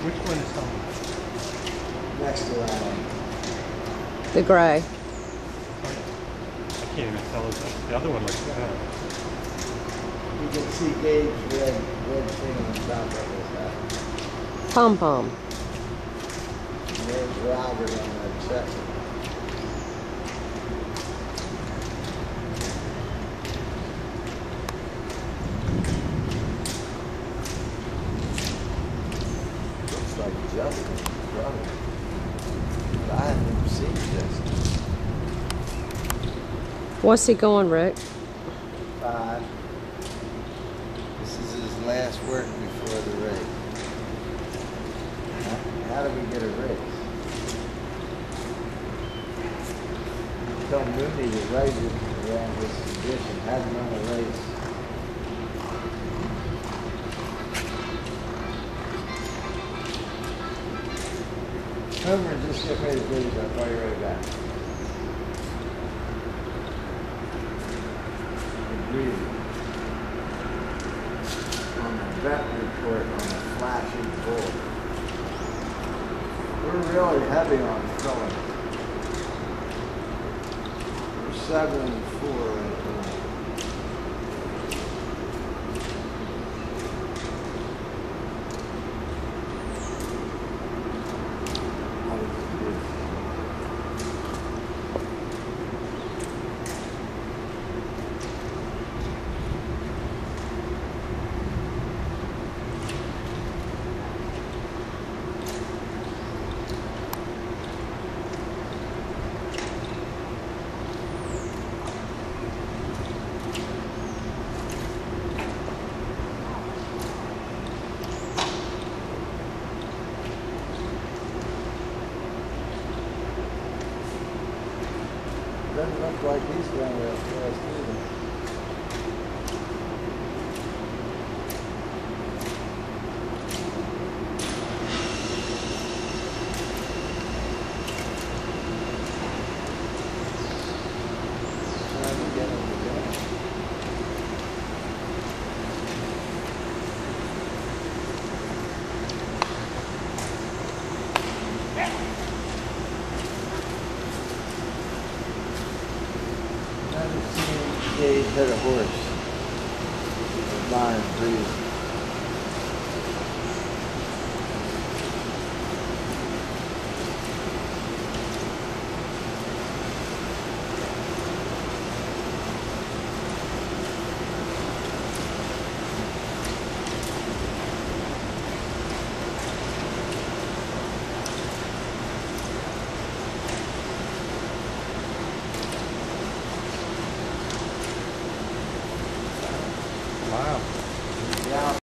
Which one is home? Next to Alan. The gray. I can't even tell. if The other one looks good. You can see Gabe's red, red thing on the top of his hat. Pom pom. And there's Robert on that second. Brother. I haven't seen. What's he going, Rick? Five. This is his last work before the race. How, how do we get a race? Tell Mooney to write it around this condition, hasn't run a race. Homer, just get ready to leave, I'll call you right back. Agreed. On the vet report on the flashing bull. We're really heavy on filling. We're seven and four right now. How does it do? Doesn't look like he's going real uh, fast either. Trying to get him to go. Dave hit a horse. Lion breathe. Wow.